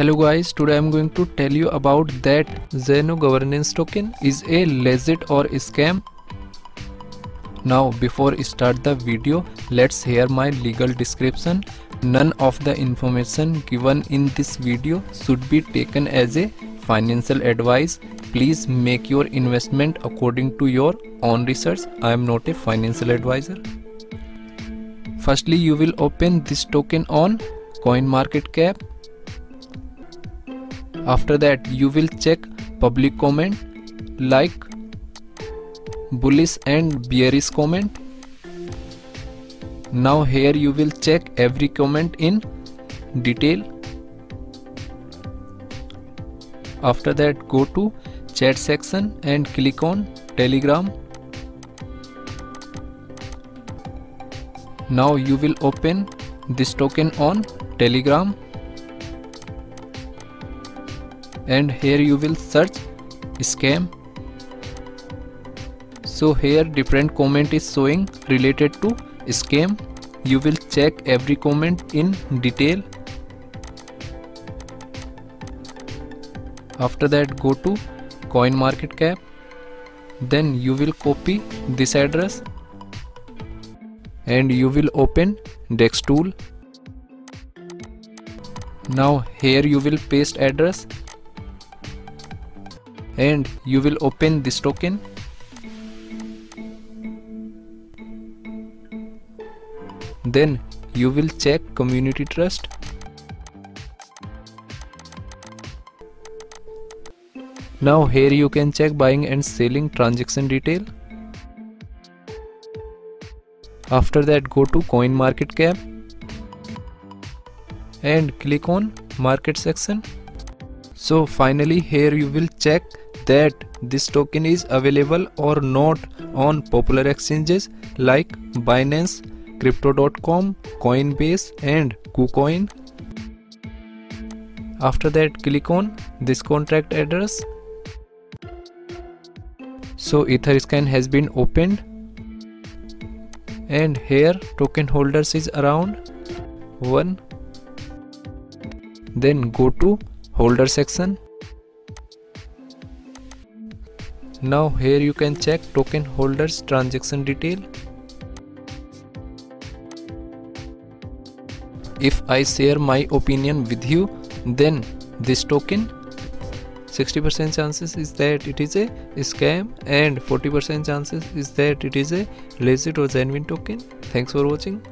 Hello guys, today I am going to tell you about that XENO governance token is a legit or scam. Now before start the video, let's hear my legal description. None of the information given in this video should be taken as a financial advice. Please make your investment according to your own research. I am not a financial advisor. Firstly, you will open this token on CoinMarketCap. After that, you will check public comment like bullish and bearish comment. Now here you will check every comment in detail. After that go to chat section and click on telegram now you will open this token on telegram and here you will search scam. So here different comment is showing related to scam. You will check every comment in detail. After that go to CoinMarketCap. Then you will copy this address and you will open dex tool. Now here you will paste address and you will open this token. Then you will check community trust. Now here you can check buying and selling transaction detail. After that go to CoinMarketCap and click on market section. So finally here you will check that this token is available or not on popular exchanges like Binance, Crypto.com, Coinbase and KuCoin. After that click on this contract address. So Etherscan has been opened and here token holders is around 1 then go to holder section now here you can check token holders transaction detail. If I share my opinion with you then this token 60% chances is that it is a scam and 40% chances is that it is a legit or genuine token. Thanks for watching